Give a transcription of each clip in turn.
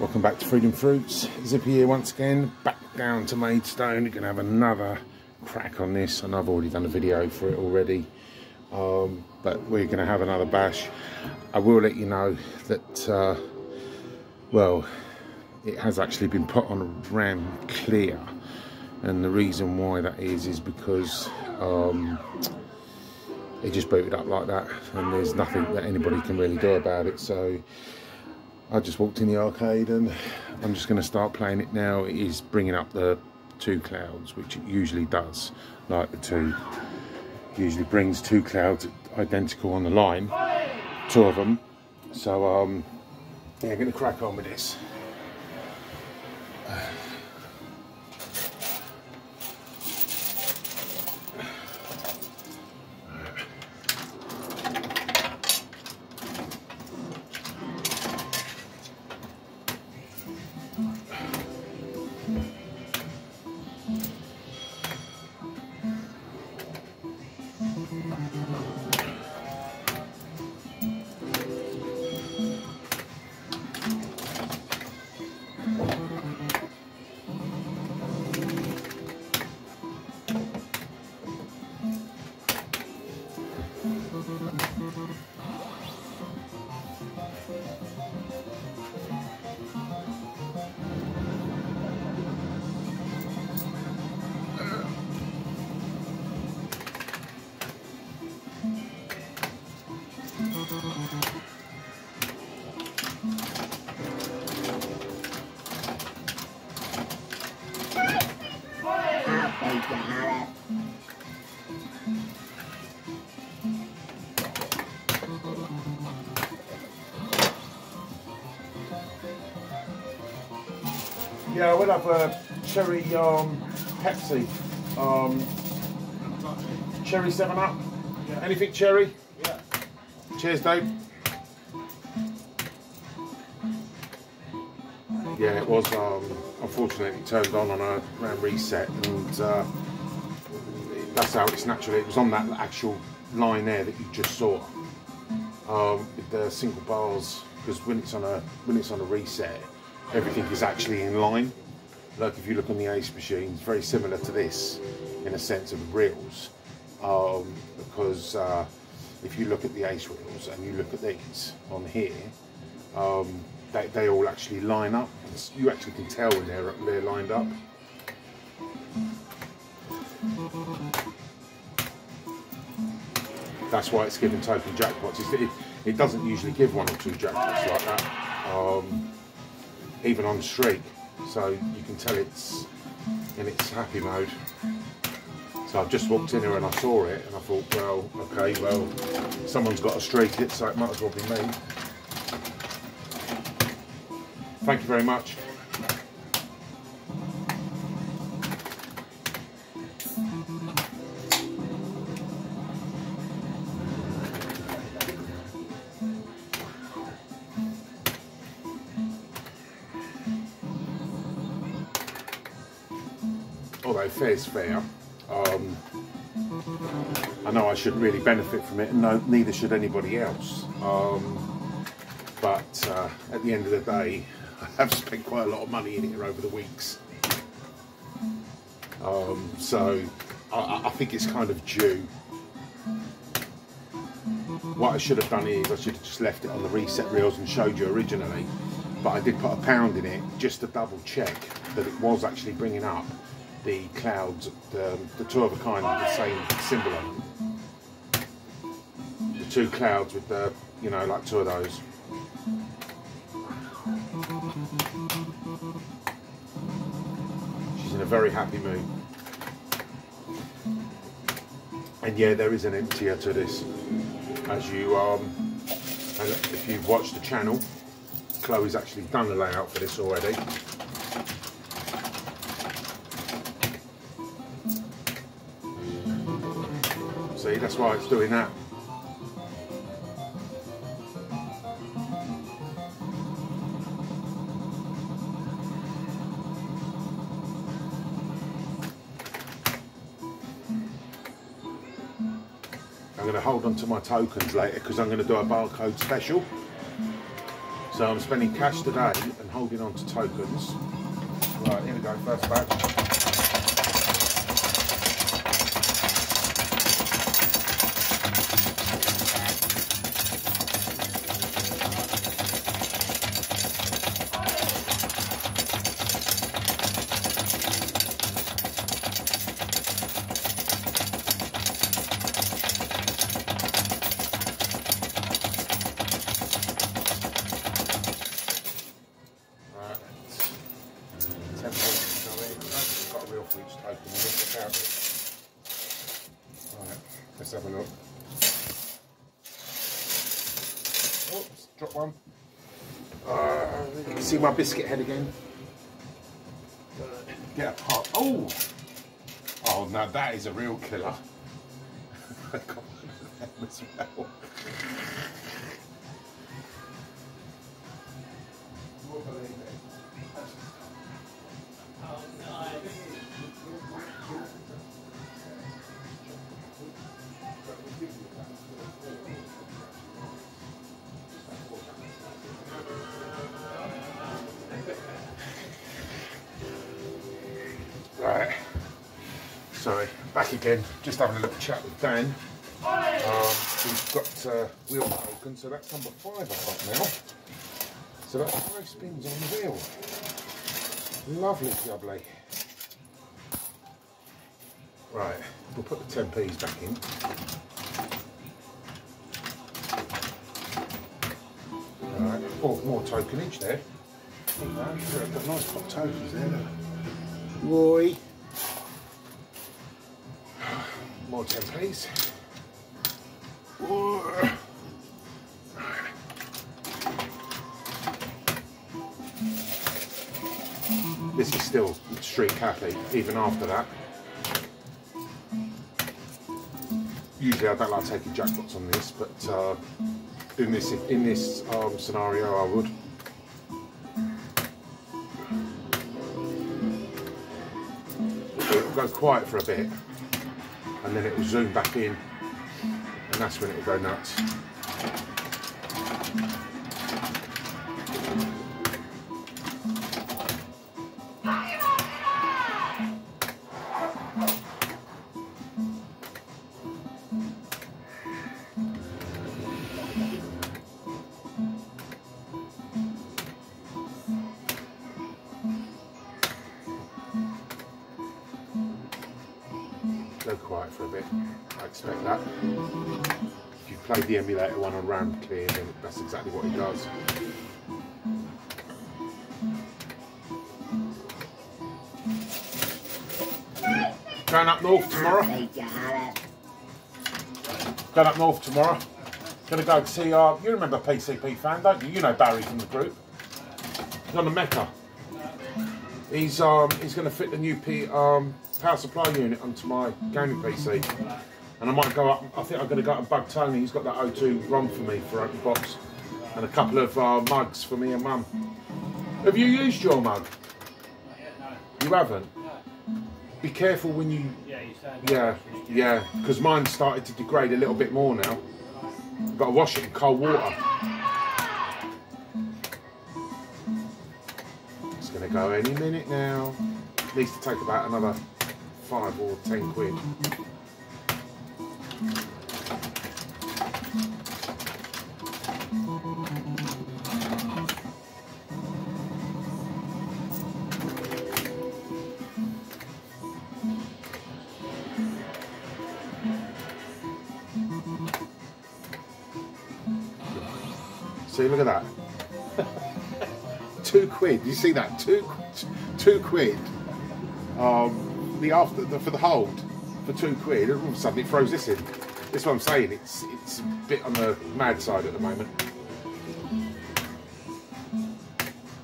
Welcome back to Freedom Fruits. Zippy here once again, back down to Maidstone. We're going to have another crack on this, and I've already done a video for it already. Um, but we're going to have another bash. I will let you know that, uh, well, it has actually been put on RAM clear. And the reason why that is, is because um, it just booted up like that, and there's nothing that anybody can really do about it. So I just walked in the arcade and I'm just going to start playing it now. It is bringing up the two clouds, which it usually does, like the two. Usually brings two clouds identical on the line, two of them. So um, yeah, I'm going to crack on with this. Yeah, I will have a cherry um, Pepsi. Um, cherry 7 Up. Yeah. Anything cherry? Yeah. Cheers, Dave. Yeah, it was um, unfortunately turned on on a RAM reset, and uh, that's how it's naturally. It was on that actual line there that you just saw um, with the single bars, because when it's on a when it's on a reset, everything is actually in line. Like if you look on the Ace machine, it's very similar to this in a sense of reels, um, because uh, if you look at the Ace reels and you look at these on here, um, they, they all actually line up. You actually can tell when they're they're lined up. That's why it's given total jackpots. It, it doesn't usually give one or two jackpots like that, um, even on streak. So you can tell it's in its happy mode. So I've just walked in here and I saw it and I thought, well, okay, well, someone's got to streak it, so it might as well be me. Thank you very much. Although fair, um, I know I shouldn't really benefit from it, and no, neither should anybody else. Um, but uh, at the end of the day, I have spent quite a lot of money in here over the weeks. Um, so I, I think it's kind of due. What I should have done is I should have just left it on the reset reels and showed you originally. But I did put a pound in it just to double check that it was actually bringing up the clouds, the, the two of a kind with the same symbol on them. The two clouds with the, you know, like two of those. She's in a very happy mood. And yeah, there is an emptier to this. As you, um, if you've watched the channel, Chloe's actually done the layout for this already. That's why it's doing that. I'm going to hold on to my tokens later because I'm going to do a barcode special. So I'm spending cash today and holding on to tokens. Right, here we go, first batch. 7 up. Drop one. Uh, you can see my biscuit head again. Get apart. Oh! Oh, now that is a real killer. I got one of them as well. Again. Just having a little chat with Dan. Um, we've got uh, wheel token, so that's number five I've got now. So that's five spins on the wheel. Lovely, lovely. Right, we'll put the 10p's back in. Right, oh, more tokenage there. Right, sure, I've got nice pot tokens there. look. Roy. More 10p's. This is still street happy, even after that. Usually I don't like taking jackpots on this, but uh, in this in this um, scenario I would. It'll go quiet for a bit, and then it will zoom back in, and that's when it will go nuts. Played one on RAM clear, then that's exactly what it does. Going up north tomorrow. Going up north tomorrow. Gonna go to see our. You remember PCP fan, don't you? You know Barry from the group. He's on the Mecca. He's um he's going to fit the new P, um, power supply unit onto my gaming PC, and I might go up. I think I'm going to go up and bug Tony. He's got that O2 ROM for me for open box, and a couple of uh, mugs for me and Mum. Have you used your mug? You haven't. Be careful when you. Yeah, you. Yeah, yeah, because mine's started to degrade a little bit more now. Got to wash it in cold water. It's going to go any minute now. Needs to take about another five or ten quid. See, look at that. two quid. You see that? Two, two quid. Um, the after the, for the hold for two quid. All of a sudden, it throws this in. That's what I'm saying. It's it's a bit on the mad side at the moment.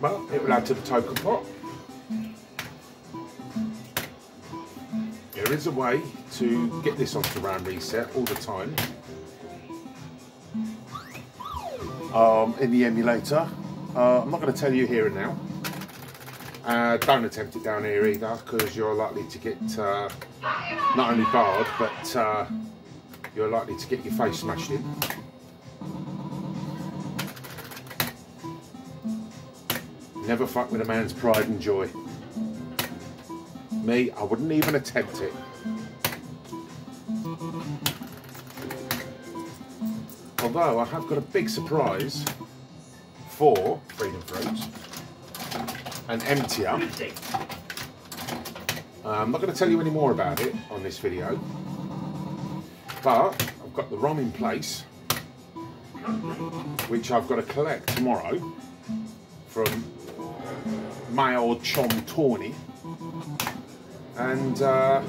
Well, it will add to the token pot. There is a way to get this onto RAM reset all the time. um, in the emulator. Uh, I'm not going to tell you here and now. Uh, don't attempt it down here either, because you're likely to get uh, not only barred, but uh, you're likely to get your face smashed in. Never fuck with a man's pride and joy. Me, I wouldn't even attempt it. Although I have got a big surprise for Freedom Fruits, an emptier. I'm not going to tell you any more about it on this video, but I've got the ROM in place, which I've got to collect tomorrow from my old chum Tony, and uh,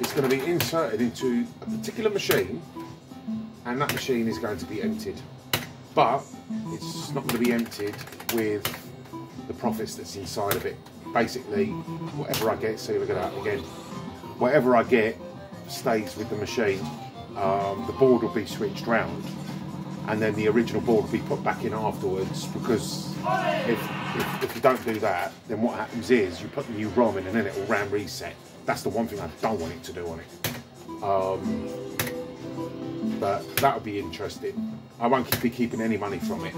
it's going to be inserted into a particular machine, and that machine is going to be emptied. But it's not going to be emptied with the profits that's inside of it basically whatever I get, see I get out again. Whatever I get stays with the machine. Um, the board will be switched round, and then the original board will be put back in afterwards. Because if, if, if you don't do that, then what happens is you put the new ROM in, and then it will RAM reset. That's the one thing I don't want it to do on it. Um, but that would be interesting. I won't be keeping any money from it.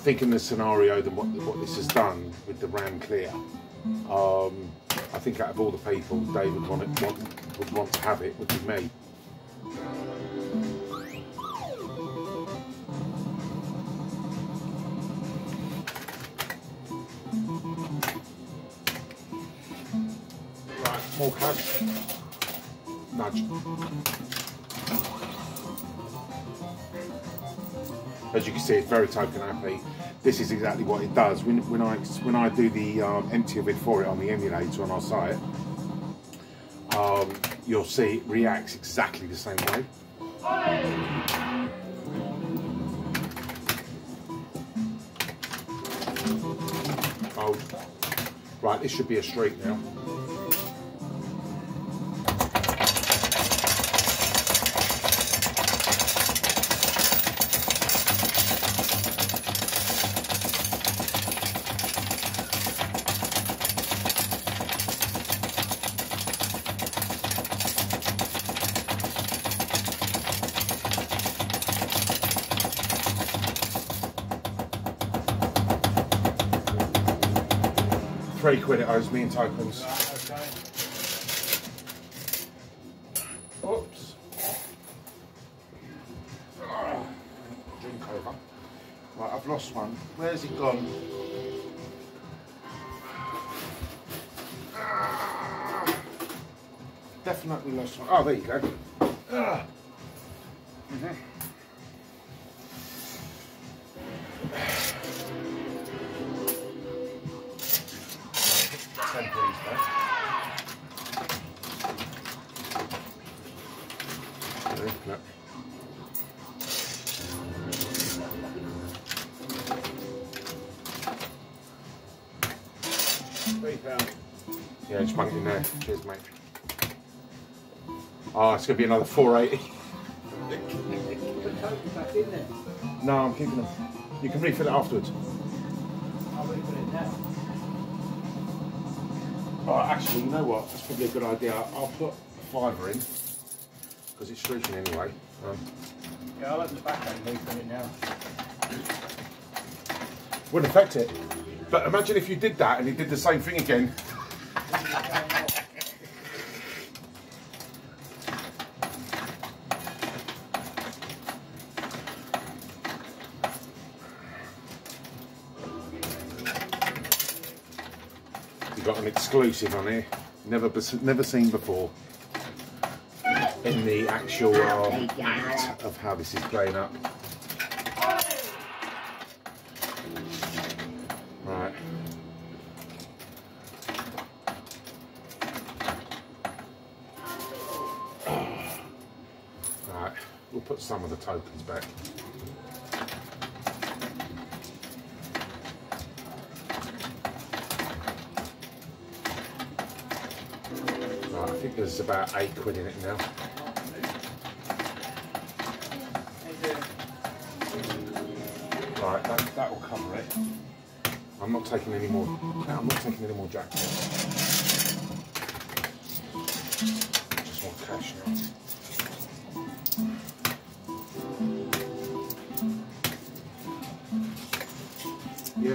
Think in the scenario than what, what this has done with the RAM clear, um, I think out of all the people, David want, it, want, would want to have it would be me. Right, more cash. Nudge. As you can see, it's very token happy. This is exactly what it does. When, when I when I do the um, empty of it for it on the emulator on our site, um, you'll see it reacts exactly the same way. Oh, right, this should be a street now. Three quid it owes me in tokens. Oops. Drink over. Right, I've lost one. Where's it gone? Definitely lost one. Oh, there you go. Yeah, just bang it in there. Cheers, mate. Oh, it's gonna be another 480. No, I'm keeping them. You can refill it afterwards. I'll refill it now. Oh, actually, you know what? That's probably a good idea. I'll put a fiver in because it's streaking anyway. Um, Yeah, I'll open the back and refill it now. wouldn't affect it. But imagine if you did that and you did the same thing again. You got an exclusive on here, never never seen before. In the actual um, act of how this is playing up. Tokens back. Right, I think there's about eight quid in it now. Right, that, that will cover it. I'm not taking any more. I'm not taking any more jackpots. Just want cash now.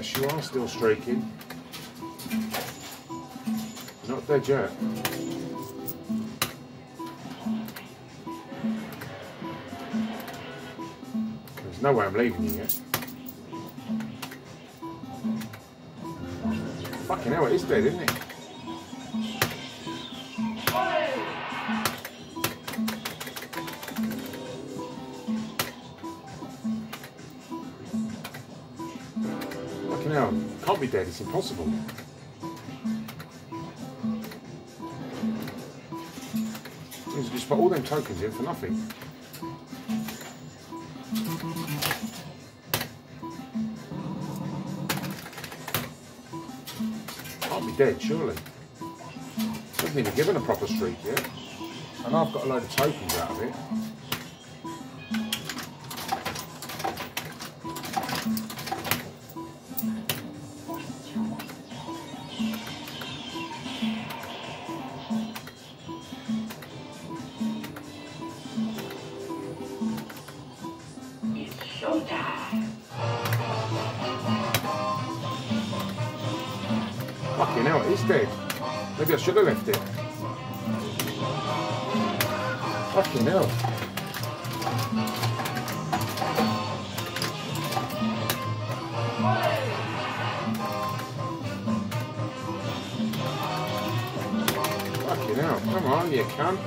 Yes, you are still streaking. Not dead yet. There's no way I'm leaving you yet. Fucking hell, it is dead, isn't it? Dead, it's impossible. Means just put all them tokens in for nothing. Can't be dead, surely. Hasn't even given a proper streak yet. And I've got a load of tokens out of it. Fucking hell, it is dead. Maybe I should have left it. Fucking hell. Fucking hell. Come on, you cunt.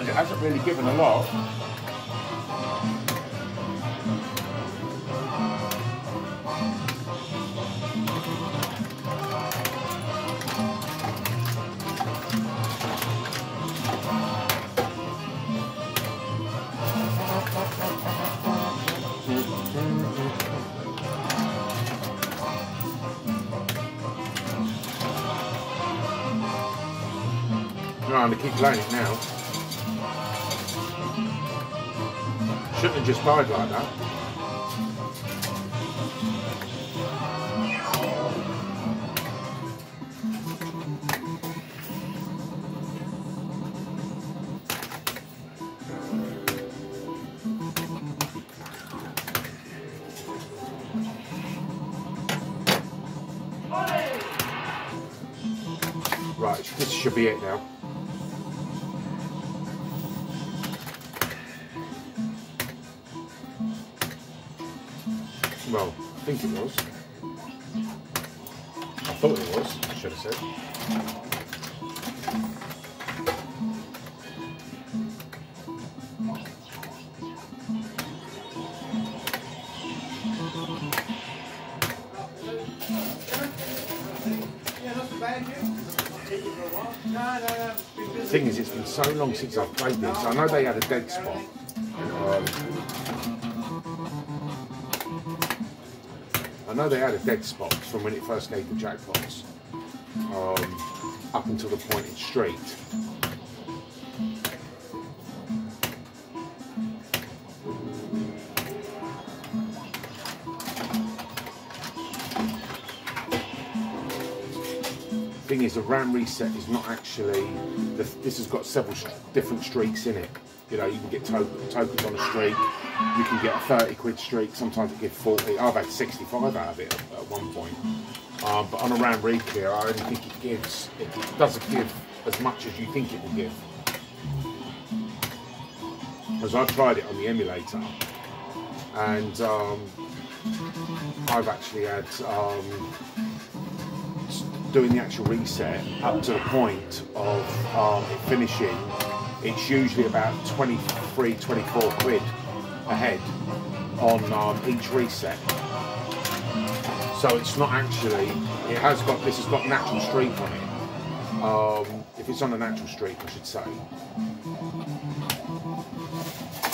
It hasn't really given a lot. Have just died like that. Right, this should be it now. Think it was. I thought it was, I should have said. The thing is, it's been so long since I've played this. I know they had a dead spot. Um, know they had a dead spot from when it first gave the jackpots. Um, up until the point it's straight. thing is, the RAM reset is not actually. This has got several different streaks in it. You know, you can get to- tokens on a streak. You can get a 30 quid streak. Sometimes it gives 40. I've had 65 out of it at, one point. Um, but on a RAM reclear, I only think it gives. It, doesn't give as much as you think it will give. Because I tried it on the emulator, and um, I've actually had. Um, doing the actual reset up to the point of um, finishing, it's usually about 23, 24 quid ahead on um, each reset. So it's not actually, it has got, this has got natural streak on it. Um, if it's on a natural streak, I should say.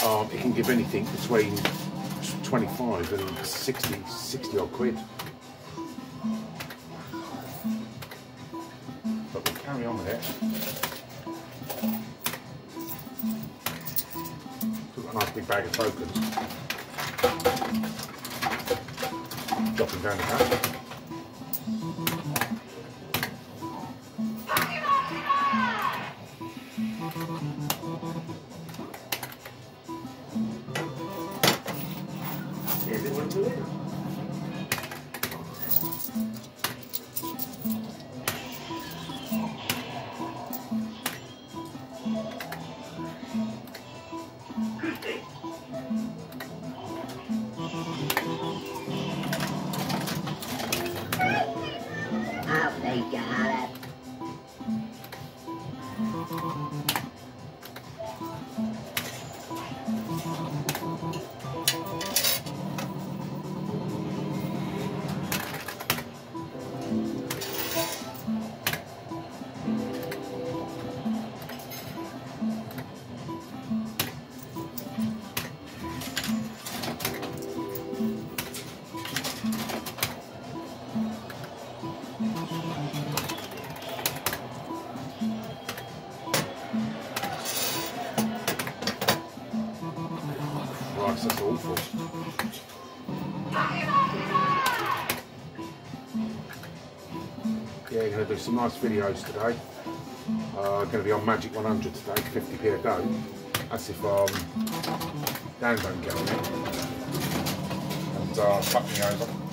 Um, it can give anything between 25 and 60, 60 odd quid. Bag of tokens. Dropping down the back. Everyone do it. Nice videos today. Uh, going to be on Magic 100 today, 50p a go. That's if um, Dan don't get on it. And uh, fuck me over.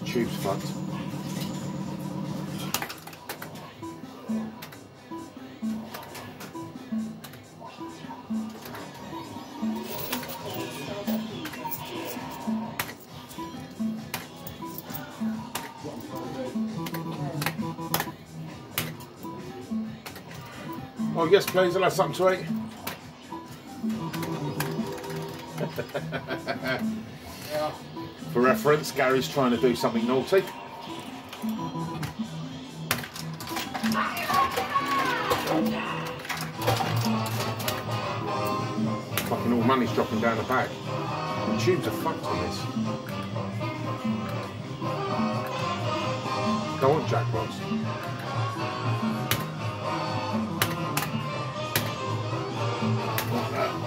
This tube's fucked. Oh yes, please. I'll have something to eat. For reference, Gary's trying to do something naughty. Fucking all money's dropping down the bag. The tubes are fucked on this. Go on, Jack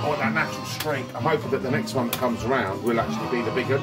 I want that natural strength. I'm hoping that the next one that comes around will actually be the bigger.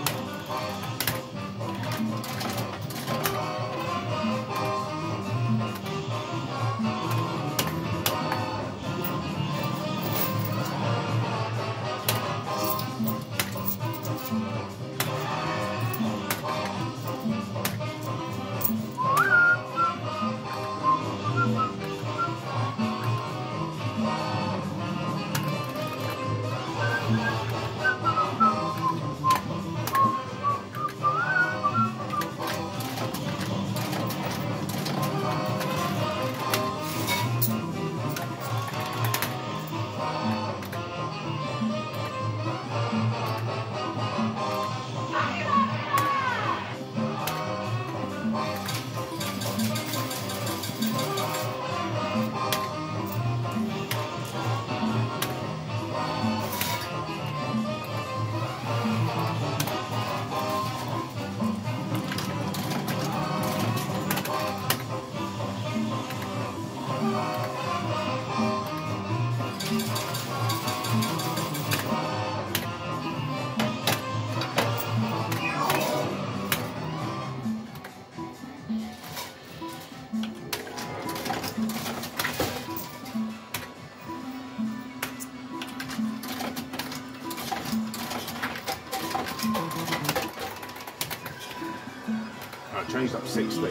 60.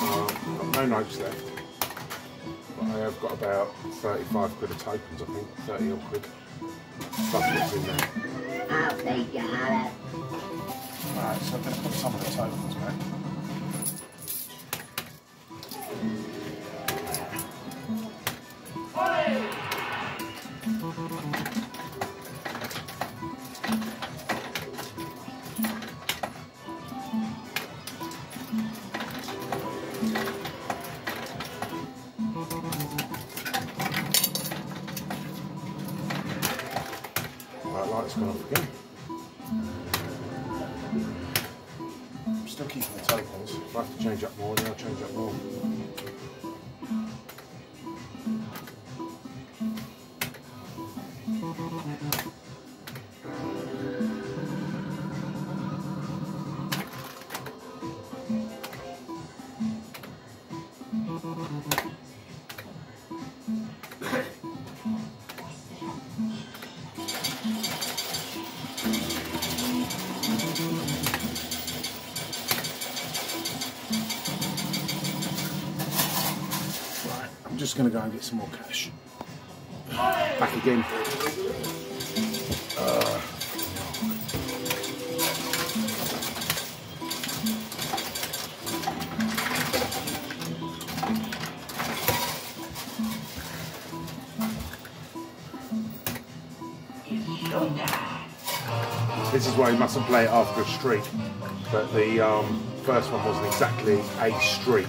Uh, got no notes left. But I have got about 35 quid of tokens, I think. 30 odd quid. Plus what's in there. I'll take your hat. Alright, so I'm going to put some of the tokens back. Going to go and get some more cash. Back again. This is why you mustn't play it after a streak. But the um, first one wasn't exactly a streak.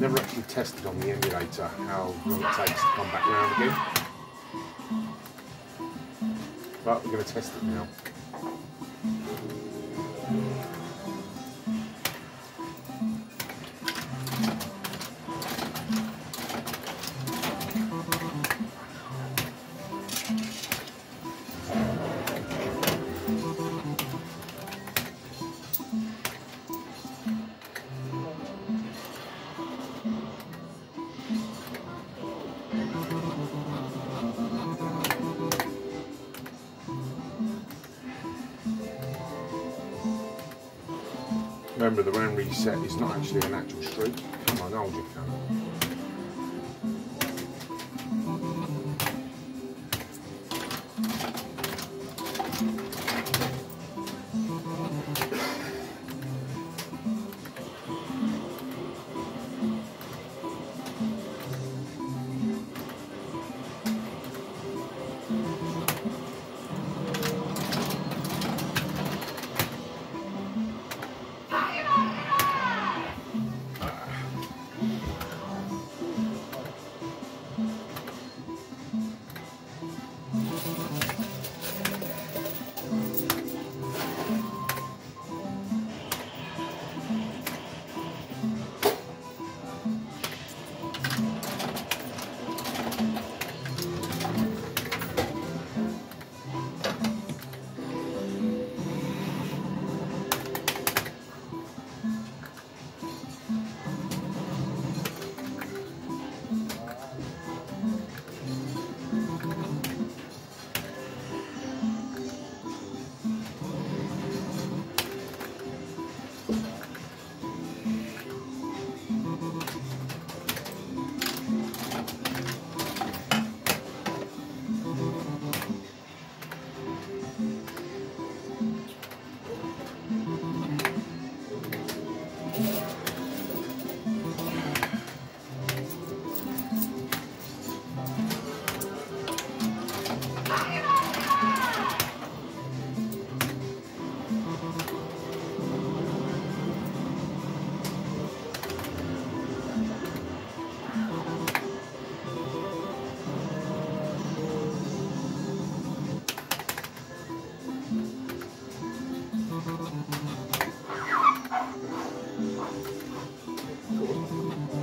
Never actually tested on the emulator how long it takes to come back round again. But we're going to test it now. The is not actually an actual. Come on, hold your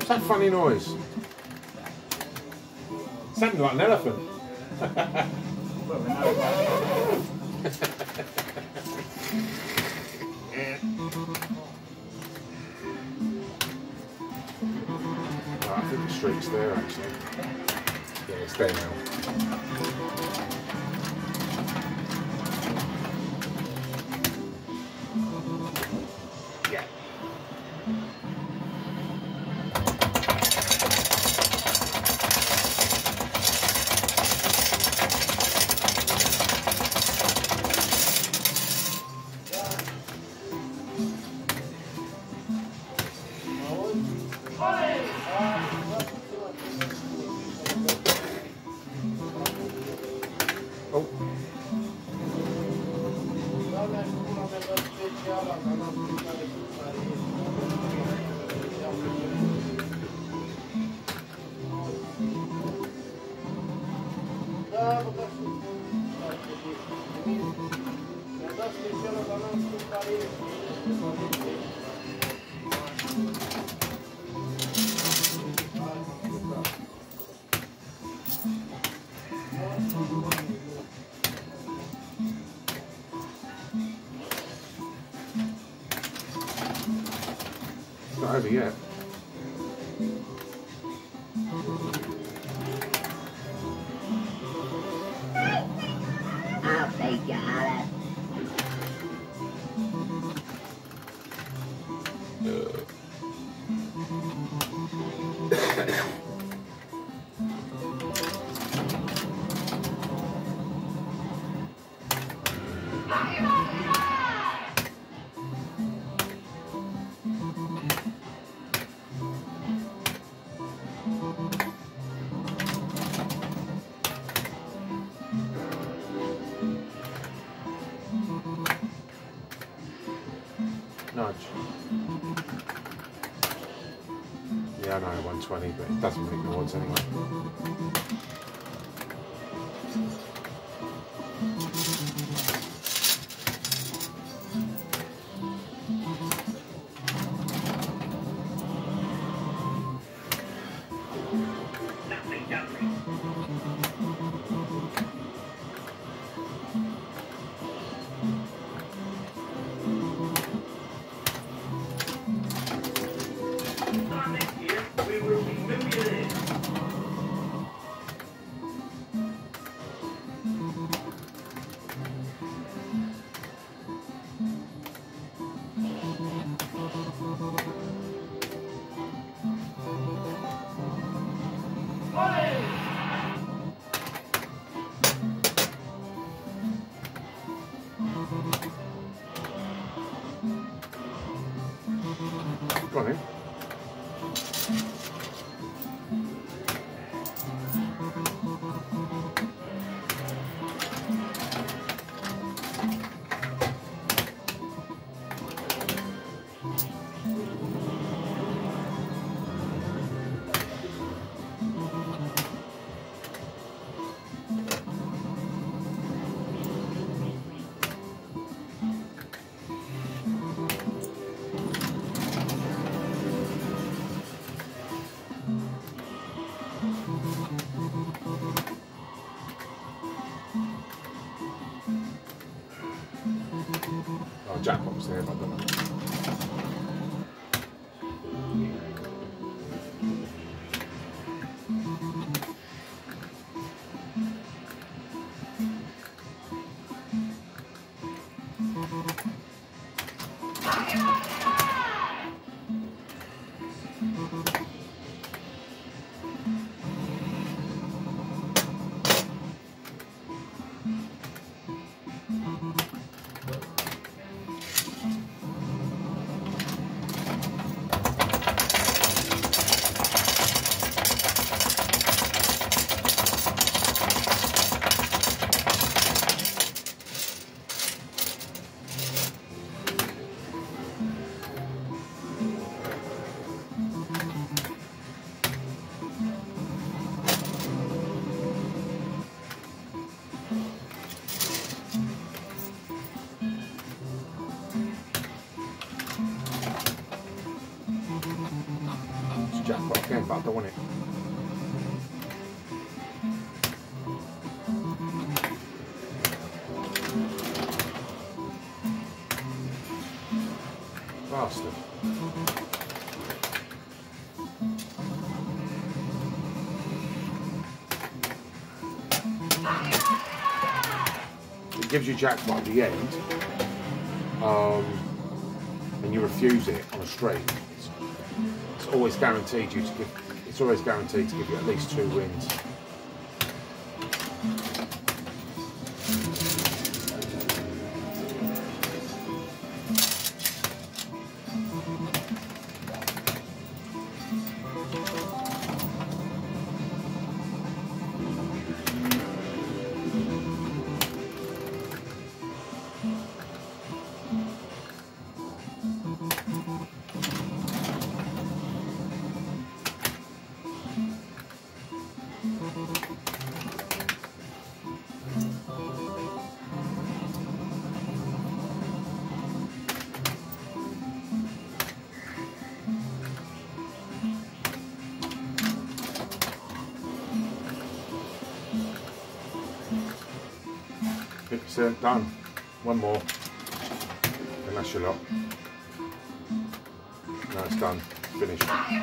What's that funny noise? Sounding like an elephant. Oh, I think the streak's there actually. Yeah, it's there now. It's yet. Yeah, I know, 120, but it doesn't make noise anyway. Oh, jackpot was there, Bastard. It gives you jackpot at the end, um, and you refuse it on a stream. It's, it's always guaranteed you to give. It's always guaranteed to give you at least two wins.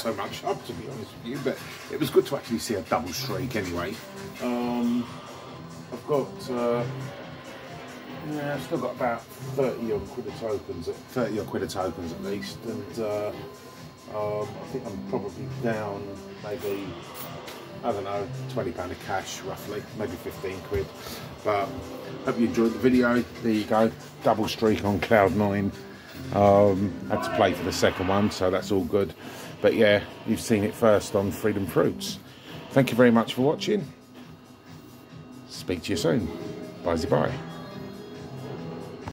so much up, to be honest with you, but it was good to actually see a double streak anyway. Um, I've got, uh, yeah, I've still got about 30 odd quid of tokens, 30 odd quid of tokens at least, and uh, um, I think I'm probably down maybe I don't know, twenty pound of cash roughly, maybe fifteen quid. But hope you enjoyed the video. There you go, double streak on cloud nine. Um, had to play for the second one, so that's all good. But yeah, you've seen it first on Freedom Fruits. Thank you very much for watching. Speak to you soon. Bye bye.